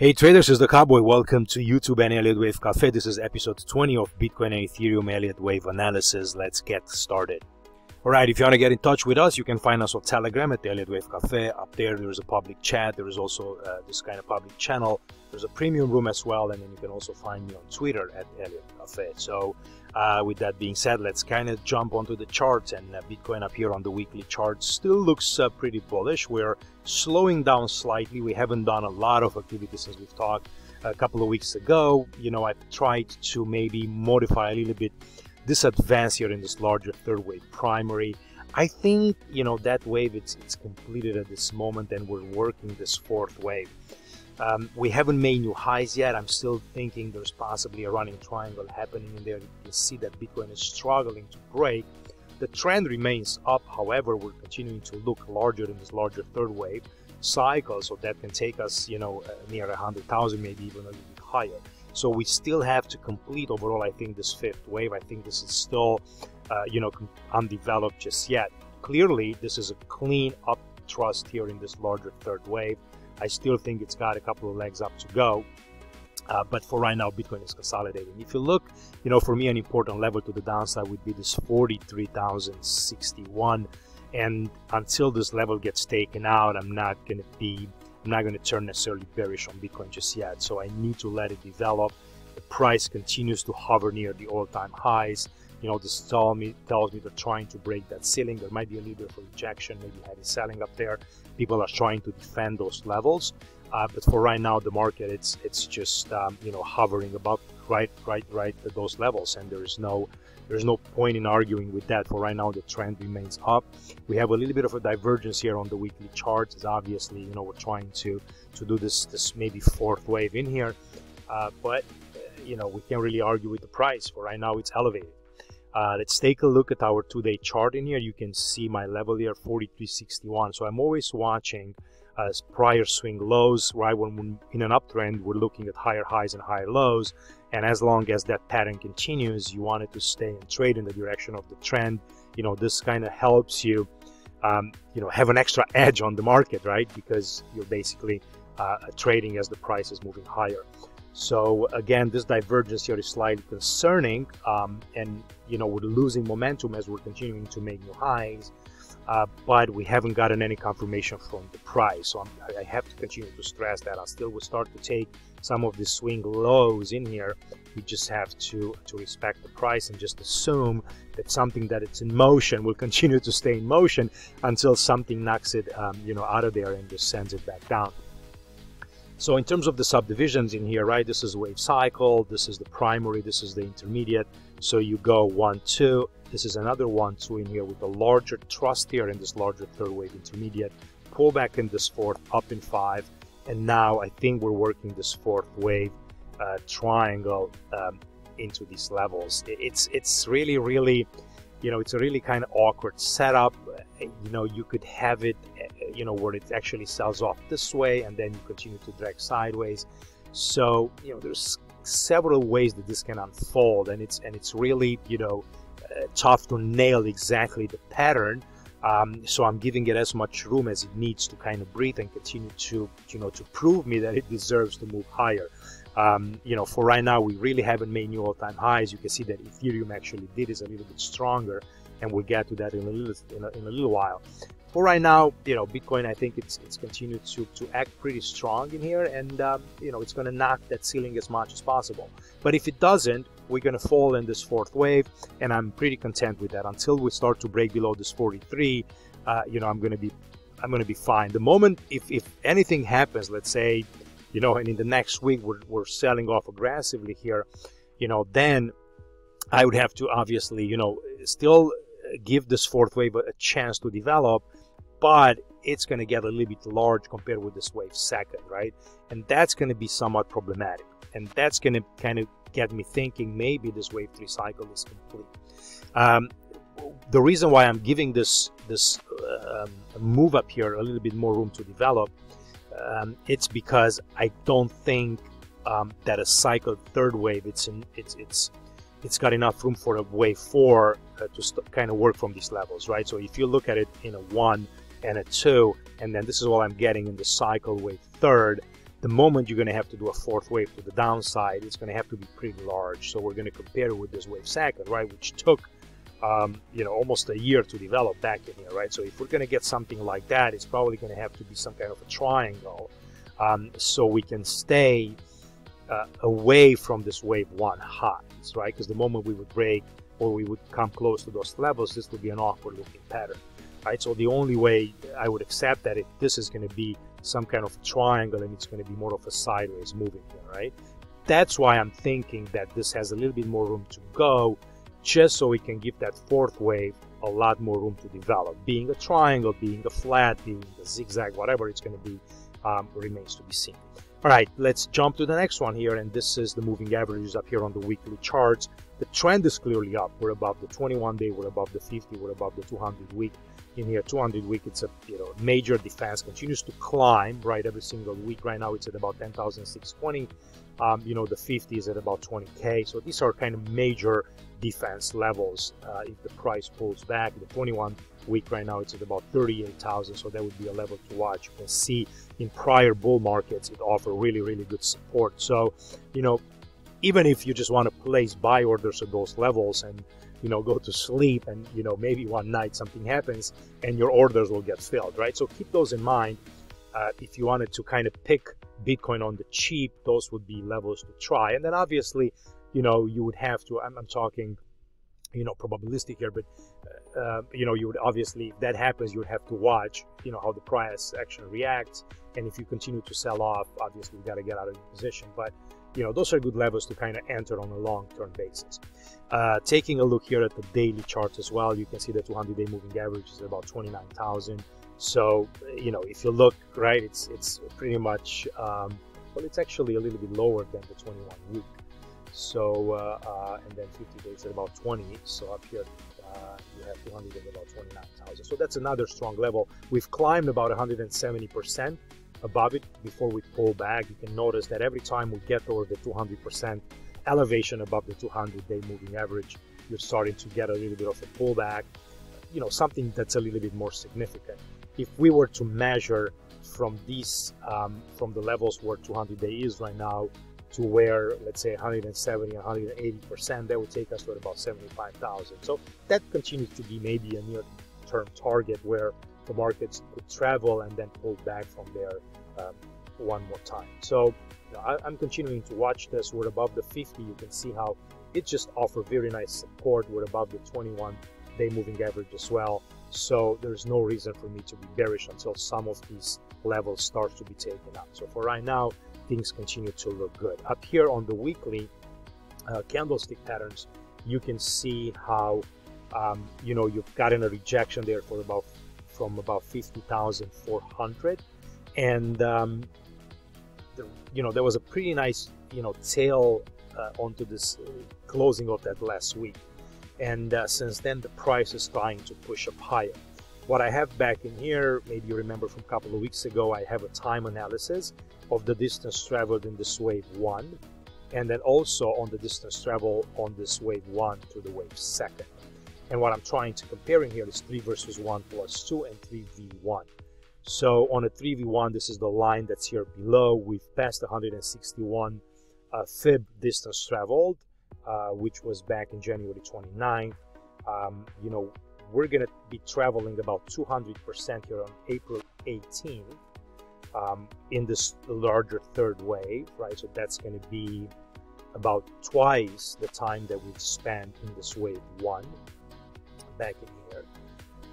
Hey traders, this is the Cowboy. Welcome to YouTube and Elliott Wave Cafe. This is episode 20 of Bitcoin and Ethereum Elliott Wave analysis. Let's get started. Alright, if you want to get in touch with us, you can find us on Telegram at the Elliott Wave Cafe. Up there, there's a public chat. There is also uh, this kind of public channel. There's a premium room as well, and then you can also find me on Twitter at Elliott Cafe. So, uh, with that being said, let's kind of jump onto the charts. And uh, Bitcoin up here on the weekly chart still looks uh, pretty bullish. We're slowing down slightly. We haven't done a lot of activities since we've talked a couple of weeks ago. You know, I've tried to maybe modify a little bit this advance here in this larger third wave primary. I think, you know, that wave, it's, it's completed at this moment and we're working this fourth wave. Um, we haven't made new highs yet. I'm still thinking there's possibly a running triangle happening in there. You can see that Bitcoin is struggling to break. The trend remains up. However, we're continuing to look larger in this larger third wave cycle. So that can take us, you know, uh, near 100,000, maybe even a little bit higher. So we still have to complete overall, I think, this fifth wave. I think this is still, uh, you know, undeveloped just yet. Clearly, this is a clean up trust here in this larger third wave. I still think it's got a couple of legs up to go. Uh, but for right now, Bitcoin is consolidating. If you look, you know, for me, an important level to the downside would be this 43,061. And until this level gets taken out, I'm not going to be I'm not going to turn necessarily bearish on Bitcoin just yet. So I need to let it develop. The price continues to hover near the all-time highs. You know, this tell me, tells me they're trying to break that ceiling. There might be a little bit of rejection, maybe heavy selling up there. People are trying to defend those levels. Uh, but for right now, the market it's it's just um, you know hovering above right right right at those levels, and there is no there's no point in arguing with that. For right now, the trend remains up. We have a little bit of a divergence here on the weekly charts. As obviously, you know, we're trying to to do this this maybe fourth wave in here, uh, but uh, you know, we can't really argue with the price. For right now, it's elevated. Uh, let's take a look at our two-day chart in here. You can see my level here, 43.61. So I'm always watching as prior swing lows, right? When we're in an uptrend, we're looking at higher highs and higher lows. And as long as that pattern continues, you want it to stay and trade in the direction of the trend. You know, this kind of helps you, um, you know, have an extra edge on the market, right? Because you're basically uh, trading as the price is moving higher. So again, this divergence here is slightly concerning, um, and you know we're losing momentum as we're continuing to make new highs uh, but we haven't gotten any confirmation from the price. So I'm, i have to continue to stress that. I still will start to take some of the swing lows in here. We just have to, to respect the price and just assume that something that it's in motion will continue to stay in motion until something knocks it um, you know, out of there and just sends it back down. So in terms of the subdivisions in here, right, this is wave cycle, this is the primary, this is the intermediate. So you go one, two, this is another one, two in here with a larger trust here in this larger third wave intermediate, pull back in this fourth, up in five, and now I think we're working this fourth wave uh, triangle um, into these levels. It's, it's really, really, you know, it's a really kind of awkward setup. You know, you could have it you know where it actually sells off this way and then you continue to drag sideways. So you know there's several ways that this can unfold and it's and it's really you know uh, tough to nail exactly the pattern. Um, so I'm giving it as much room as it needs to kind of breathe and continue to you know to prove me that it deserves to move higher. Um, you know for right now we really haven't made new all-time highs. You can see that Ethereum actually did is a little bit stronger and we'll get to that in a little in a, in a little while for right now, you know, Bitcoin, I think it's it's continued to, to act pretty strong in here, and um, you know, it's going to knock that ceiling as much as possible. But if it doesn't, we're going to fall in this fourth wave, and I'm pretty content with that. Until we start to break below this 43, uh, you know, I'm going to be I'm going to be fine. The moment if if anything happens, let's say, you know, and in the next week we're we're selling off aggressively here, you know, then I would have to obviously, you know, still give this fourth wave a chance to develop but it's going to get a little bit large compared with this wave second, right? And that's going to be somewhat problematic. And that's going to kind of get me thinking maybe this wave three cycle is complete. Um, the reason why I'm giving this this um, move up here a little bit more room to develop, um, it's because I don't think um, that a cycle third wave it's in it's it's it's got enough room for a wave four uh, to kind of work from these levels, right? So if you look at it in a one and a 2 and then this is what I'm getting in the cycle wave third the moment you're going to have to do a fourth wave to the downside, it's going to have to be pretty large. So we're going to compare it with this wave second, right, which took um, you know almost a year to develop back in here, right? So if we're going to get something like that, it's probably going to have to be some kind of a triangle, um, so we can stay uh, away from this wave one highs, right? Because the moment we would break or we would come close to those levels, this would be an awkward looking pattern, right? So the only way I would accept that if this is going to be some kind of triangle and it's going to be more of a sideways moving here, right? That's why I'm thinking that this has a little bit more room to go just so we can give that fourth wave a lot more room to develop. Being a triangle, being a flat, being a zigzag, whatever it's going to be, um, remains to be seen. All right, let's jump to the next one here, and this is the moving averages up here on the weekly charts. The trend is clearly up. We're above the 21 day, we're above the 50, we're above the 200 week. In here, 200 week, it's a you know major defense, continues to climb right every single week. Right now, it's at about 10,620. Um, you know, the 50 is at about 20k. So these are kind of major defense levels uh, if the price pulls back. The 21 week right now it's at about 38,000, so that would be a level to watch. You can see in prior bull markets it offer really really good support. So you know even if you just want to place buy orders at those levels and you know go to sleep and you know maybe one night something happens and your orders will get filled right so keep those in mind uh, if you wanted to kind of pick bitcoin on the cheap those would be levels to try and then obviously you know, you would have to, I'm, I'm talking, you know, probabilistic here, but, uh, uh, you know, you would obviously, if that happens, you would have to watch, you know, how the price action reacts. And if you continue to sell off, obviously you got to get out of your position. But, you know, those are good levels to kind of enter on a long-term basis. Uh, taking a look here at the daily chart as well, you can see the 200-day moving average is about 29,000. So, you know, if you look, right, it's it's pretty much, um, well, it's actually a little bit lower than the 21 week. So, uh, uh, and then 50 days at about 20. So up here, uh, you have 200 at about 29,000. So that's another strong level. We've climbed about 170% above it before we pull back. You can notice that every time we get over the 200% elevation above the 200-day moving average, you're starting to get a little bit of a pullback, you know, something that's a little bit more significant. If we were to measure from these, um, from the levels where 200-day is right now, to where let's say 170 180 percent that would take us to about 75,000 so that continues to be maybe a near term target where the markets could travel and then pull back from there um, one more time. So you know, I, am continuing to watch this. We're above the 50 you can see how it just offers very nice support. We're above the 21 day moving average as well. So there's no reason for me to be bearish until some of these levels start to be taken up. So for right now things continue to look good. Up here on the weekly uh, candlestick patterns, you can see how um, you know you've gotten a rejection there for about from about 50,400 and um, the, you know there was a pretty nice you know tail uh, onto this uh, closing of that last week. And uh, since then the price is trying to push up higher. What I have back in here maybe you remember from a couple of weeks ago I have a time analysis of the distance traveled in this wave 1 and then also on the distance travel on this wave 1 to the wave second. And what I'm trying to compare in here is 3 versus 1 plus 2 and 3v1. So on a 3v1, this is the line that's here below. We've passed 161 uh, fib distance traveled, uh, which was back in January 29th. Um, you know, we're going to be traveling about 200% here on April 18th um, in this larger third wave, right? So that's going to be about twice the time that we've spent in this wave one back in here.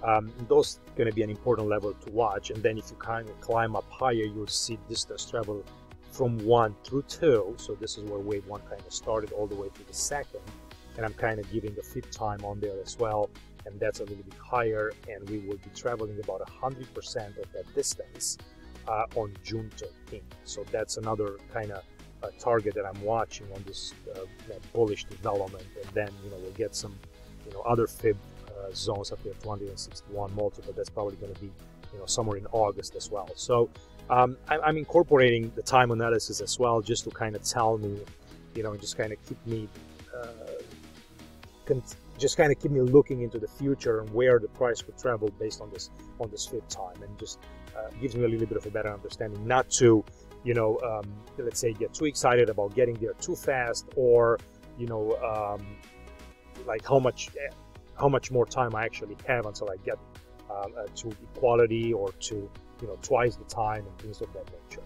Um, those going to be an important level to watch. And then if you kind of climb up higher, you'll see distance travel from one through two. So this is where wave one kind of started all the way to the second. And I'm kind of giving the fib time on there as well. And that's a little bit higher. And we will be traveling about 100% of that distance uh, on June 13th. So that's another kind of uh, target that I'm watching on this uh, bullish development. And then, you know, we'll get some, you know, other fib uh, zones up here, 261 multiple. That's probably going to be, you know, somewhere in August as well. So um, I'm incorporating the time analysis as well, just to kind of tell me, you know, just kind of keep me, uh, just kind of keep me looking into the future and where the price could travel based on this on this fib time, and just uh, gives me a little bit of a better understanding, not to you know, um, let's say get too excited about getting there too fast, or you know, um, like how much how much more time I actually have until I get uh, to equality or to you know twice the time and things of that nature.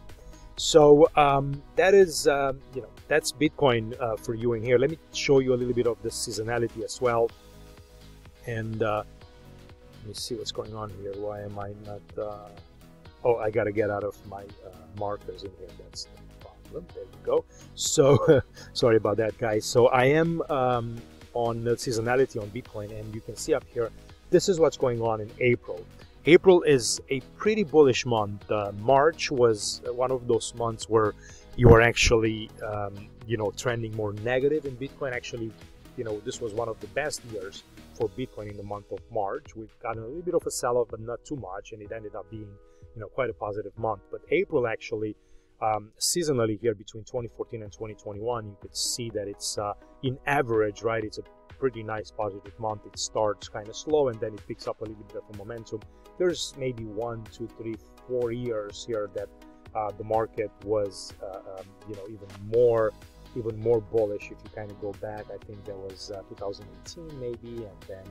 So um, that is um, you know that's Bitcoin uh, for you in here. Let me show you a little bit of the seasonality as well. And uh, let me see what's going on here. Why am I not? Uh, oh, I got to get out of my uh, markers in here. That's the problem. There you go. So sorry about that, guys. So I am um, on the seasonality on Bitcoin, and you can see up here. This is what's going on in April. April is a pretty bullish month. Uh, March was one of those months where you are actually, um, you know, trending more negative in Bitcoin. Actually, you know, this was one of the best years for Bitcoin in the month of March. We've gotten a little bit of a sell-off, but not too much, and it ended up being, you know, quite a positive month. But April actually, um, seasonally here between 2014 and 2021, you could see that it's uh, in average, right? It's a pretty nice positive month. It starts kind of slow and then it picks up a little bit of momentum. There's maybe one, two, three, four years here that uh, the market was, uh, um, you know, even more, even more bullish. If you kind of go back, I think there was uh, 2018 maybe, and then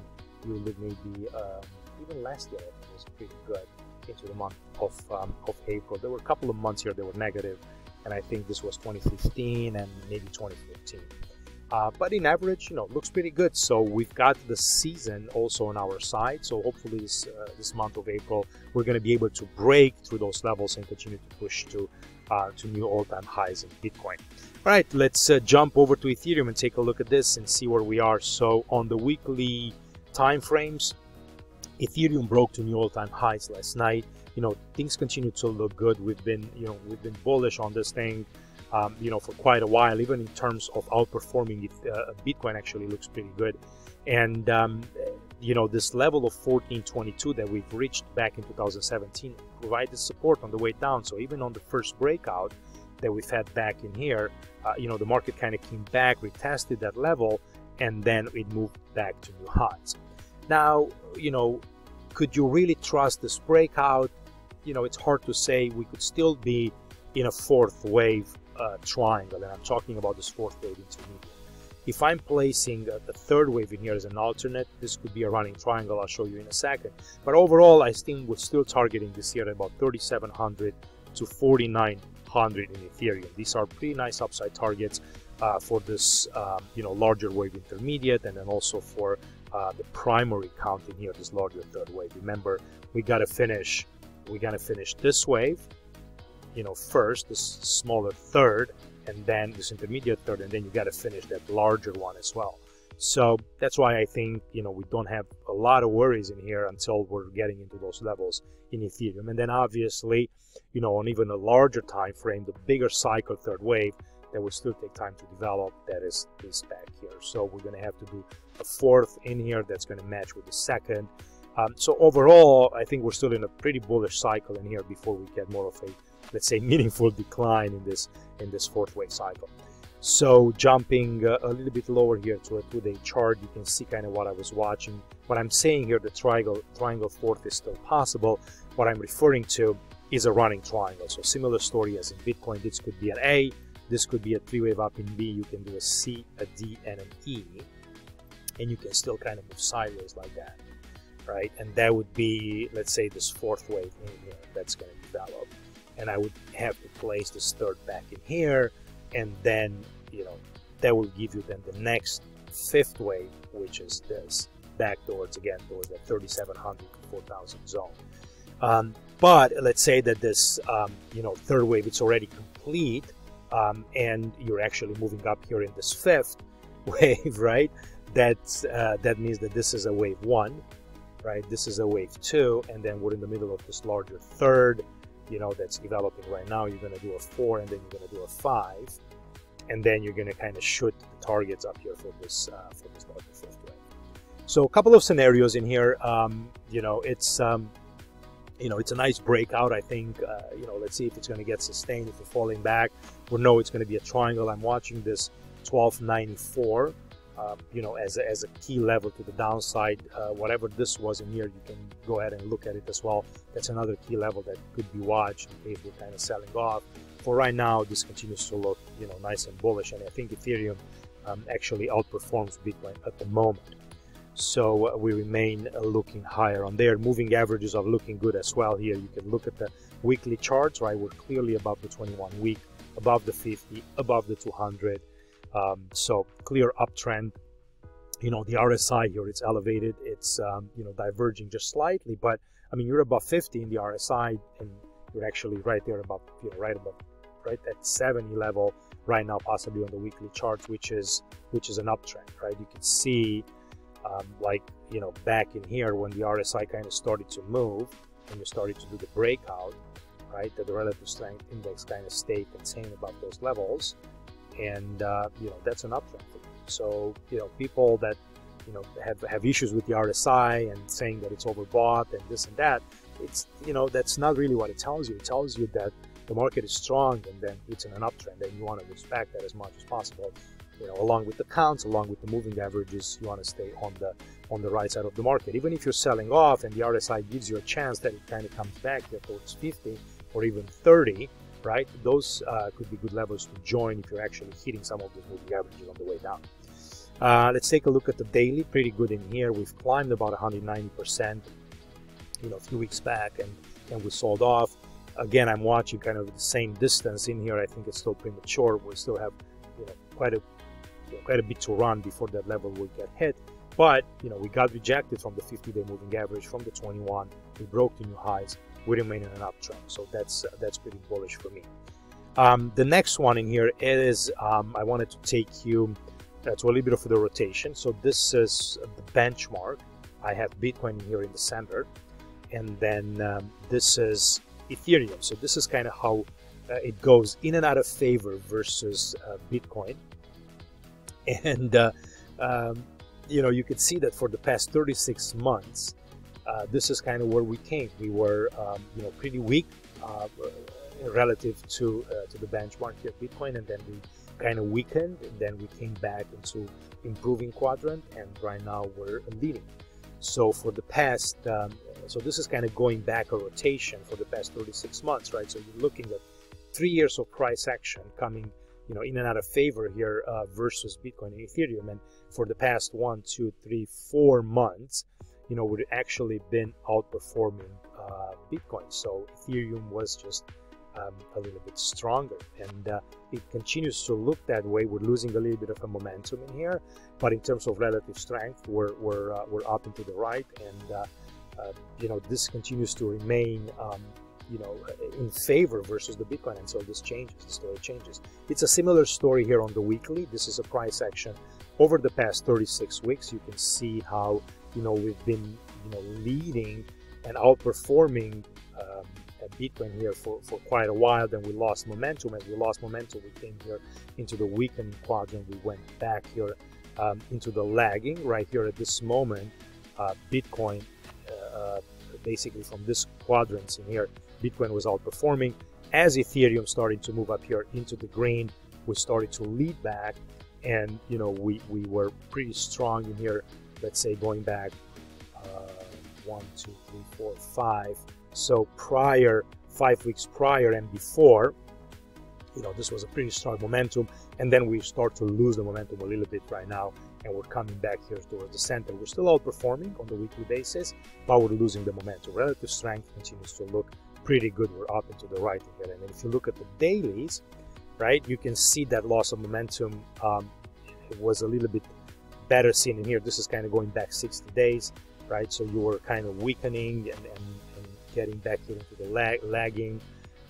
you look maybe um, even last year it was pretty good into the month of um, of April. There were a couple of months here that were negative, and I think this was 2015 and maybe 2015. Uh, but in average, you know, looks pretty good. So we've got the season also on our side. So hopefully this, uh, this month of April, we're going to be able to break through those levels and continue to push to uh, to new all-time highs in Bitcoin. All right, let's uh, jump over to Ethereum and take a look at this and see where we are. So on the weekly time frames, Ethereum broke to new all-time highs last night. You know, things continue to look good. We've been, you know, we've been bullish on this thing um, you know, for quite a while, even in terms of outperforming it, uh, Bitcoin actually looks pretty good. And, um, you know, this level of 1422 that we've reached back in 2017 provided support on the way down. So even on the first breakout that we've had back in here, uh, you know, the market kind of came back, retested that level, and then it moved back to new highs. Now, you know, could you really trust this breakout? You know, it's hard to say. We could still be in a fourth wave uh, triangle, and I'm talking about this fourth wave intermediate. If I'm placing a, the third wave in here as an alternate, this could be a running triangle, I'll show you in a second. But overall, I think we're still targeting this year at about 3,700 to 4,900 in Ethereum. These are pretty nice upside targets uh, for this, um, you know, larger wave intermediate, and then also for uh, the primary count in here, this larger third wave. Remember, we got to finish, we got to finish this wave, you know, first, this smaller third, and then this intermediate third, and then you got to finish that larger one as well. So that's why I think, you know, we don't have a lot of worries in here until we're getting into those levels in Ethereum. And then obviously, you know, on even a larger time frame, the bigger cycle third wave, that will still take time to develop, that is this back here. So we're going to have to do a fourth in here that's going to match with the second. Um, so overall, I think we're still in a pretty bullish cycle in here before we get more of a let's say meaningful decline in this in this fourth wave cycle. So jumping uh, a little bit lower here to a two-day chart you can see kind of what i was watching. What i'm saying here the triangle triangle fourth is still possible. What i'm referring to is a running triangle. So similar story as in bitcoin. This could be an a this could be a three-wave up in b. You can do a c a d and an e and you can still kind of move sideways like that right? And that would be let's say this fourth wave in here that's going to develop. And I would have to place this third back in here and then you know that will give you then the next fifth wave which is this back towards again towards the 3700 to 4000 zone. Um, but let's say that this um, you know third wave it's already complete um, and you're actually moving up here in this fifth wave right? That's uh, that means that this is a wave one right? This is a wave two and then we're in the middle of this larger third you know that's developing right now. You're going to do a four and then you're going to do a five and then you're going to kind of shoot the targets up here for this uh, for this larger fifth wave. So a couple of scenarios in here um, you know it's um, you know it's a nice breakout i think uh, you know let's see if it's going to get sustained if we're falling back. We know it's going to be a triangle. I'm watching this 1294 um, you know, as a, as a key level to the downside. Uh, whatever this was in here, you can go ahead and look at it as well. That's another key level that could be watched in case we're kind of selling off. for right now, this continues to look, you know, nice and bullish, and I think Ethereum um, actually outperforms Bitcoin at the moment. So uh, we remain uh, looking higher on there. Moving averages are looking good as well here. You can look at the weekly charts, right? We're clearly above the 21 week, above the 50, above the 200. Um, so clear uptrend. You know, the RSI here, it's elevated. It's, um, you know, diverging just slightly, but I mean, you're above 50 in the RSI and you're actually right there above, you know, right above, right at 70 level right now, possibly on the weekly charts, which is, which is an uptrend, right? You can see um, like you know back in here when the RSI kind of started to move and you started to do the breakout right that the relative strength index kind of stayed contained above those levels and uh, you know that's an uptrend so you know people that you know have, have issues with the RSI and saying that it's overbought and this and that it's you know that's not really what it tells you it tells you that the market is strong and then it's in an uptrend and you want to respect that as much as possible you know, along with the counts, along with the moving averages, you want to stay on the on the right side of the market. Even if you're selling off and the RSI gives you a chance that it kind of comes back here towards 50 or even 30, right? Those uh, could be good levels to join if you're actually hitting some of those moving averages on the way down. Uh, let's take a look at the daily. Pretty good in here. We've climbed about 190%, you know, a few weeks back, and and we sold off. Again, I'm watching kind of the same distance in here. I think it's still premature. We still have, you know, quite a quite a bit to run before that level will get hit. But you know, we got rejected from the 50-day moving average from the 21. We broke the new highs. We remain in an uptrend, so that's uh, that's pretty bullish for me. Um, the next one in here is um, I wanted to take you uh, to a little bit of the rotation. So this is the benchmark. I have Bitcoin here in the center, and then um, this is Ethereum. So this is kind of how uh, it goes in and out of favor versus uh, Bitcoin and uh, um, you know you could see that for the past 36 months uh, this is kind of where we came. We were um, you know pretty weak uh, relative to uh, to the benchmark here bitcoin and then we kind of weakened and then we came back into improving quadrant and right now we're leading. So for the past um, so this is kind of going back a rotation for the past 36 months right? So you're looking at three years of price action coming you know in and out of favor here uh, versus Bitcoin and Ethereum. And for the past one, two, three, four months, you know, we've actually been outperforming uh, Bitcoin. So Ethereum was just um, a little bit stronger, and uh, it continues to look that way. We're losing a little bit of a momentum in here, but in terms of relative strength, we're we're uh, we're up into the right, and uh, uh, you know this continues to remain um, you know in favor versus the bitcoin until this changes the story changes. It's a similar story here on the weekly. This is a price action over the past 36 weeks. You can see how you know we've been you know leading and outperforming um, bitcoin here for, for quite a while then we lost momentum as we lost momentum we came here into the weakening quadrant we went back here um, into the lagging right here at this moment uh, bitcoin uh, basically from this quadrants in here Bitcoin was outperforming. As Ethereum started to move up here into the green, we started to lead back, and you know we we were pretty strong in here. Let's say going back uh, one, two, three, four, five. So prior, five weeks prior and before, you know this was a pretty strong momentum, and then we start to lose the momentum a little bit right now and we're coming back here towards the center. We're still outperforming on the weekly basis, but we're losing the momentum. Relative strength continues to look pretty good. We're up into the right again. And if you look at the dailies, right, you can see that loss of momentum um, was a little bit better seen in here. This is kind of going back 60 days, right? So you were kind of weakening and, and, and getting back into the lag, lagging.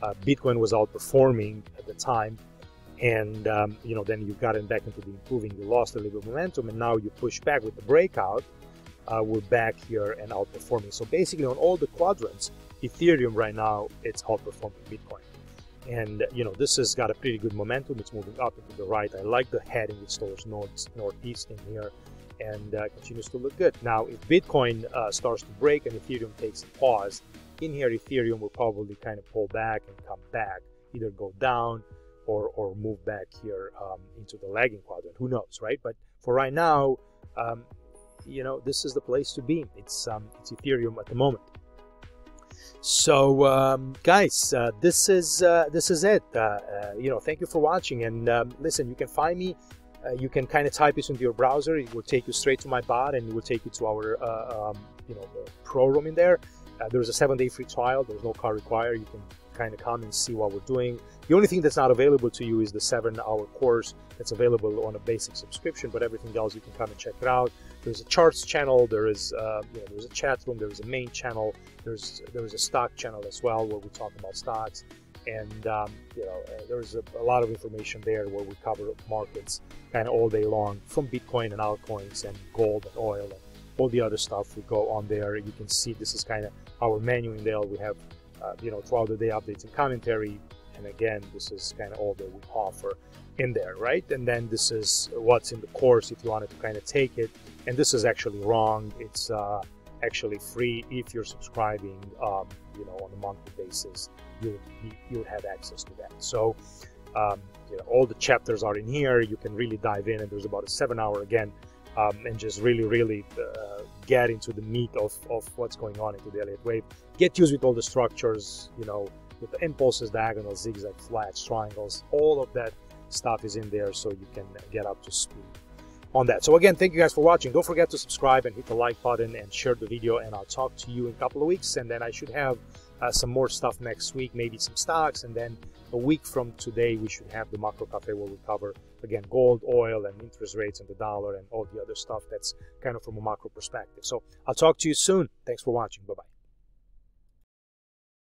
Uh, Bitcoin was outperforming at the time. And, um, you know, then you got back into the improving. You lost a little momentum and now you push back with the breakout. Uh, we're back here and outperforming. So basically on all the quadrants, Ethereum right now, it's outperforming Bitcoin. And, you know, this has got a pretty good momentum. It's moving up into the right. I like the heading it's towards north, northeast in here and uh, continues to look good. Now, if Bitcoin uh, starts to break and Ethereum takes a pause, in here Ethereum will probably kind of pull back and come back, either go down or, or move back here um, into the lagging quadrant. Who knows, right? But for right now, um, you know, this is the place to be. It's um, it's Ethereum at the moment. So, um, guys, uh, this is uh, this is it. Uh, uh, you know, thank you for watching. And um, listen, you can find me. Uh, you can kind of type this into your browser. It will take you straight to my bot, and it will take you to our uh, um, you know pro room in there. there's a seven-day free trial. There's no card required. You can kind of come and see what we're doing. The only thing that's not available to you is the seven-hour course that's available on a basic subscription. But everything else, you can come and check it out. There's a charts channel. There is uh, you know, there's a chat room. There's a main channel. There's there's a stock channel as well where we talk about stocks. And um, you know uh, there's a, a, lot of information there where we cover markets kind of all day long, from Bitcoin and altcoins and gold and oil and all the other stuff. We go on there. You can see this is kind of our menu in there. We have uh, you know throughout the day updates and commentary. And again, this is kind of all that we offer in there, right? And then this is what's in the course if you wanted to kind of take it and this is actually wrong. It's uh, actually free if you're subscribing, um, you know, on a monthly basis. You you would have access to that. So, um, you know, all the chapters are in here. You can really dive in, and there's about a seven-hour again, um, and just really, really uh, get into the meat of, of what's going on into the Elliott wave. Get used with all the structures, you know, with the impulses, diagonals, zigzag, flats, triangles, all of that stuff is in there, so you can get up to speed on that. So again, thank you guys for watching. Don't forget to subscribe and hit the like button and share the video. And I'll talk to you in a couple of weeks. And then I should have uh, some more stuff next week, maybe some stocks. And then a week from today, we should have the Macro Cafe where we cover, again, gold, oil, and interest rates and the dollar and all the other stuff that's kind of from a macro perspective. So I'll talk to you soon. Thanks for watching. Bye-bye.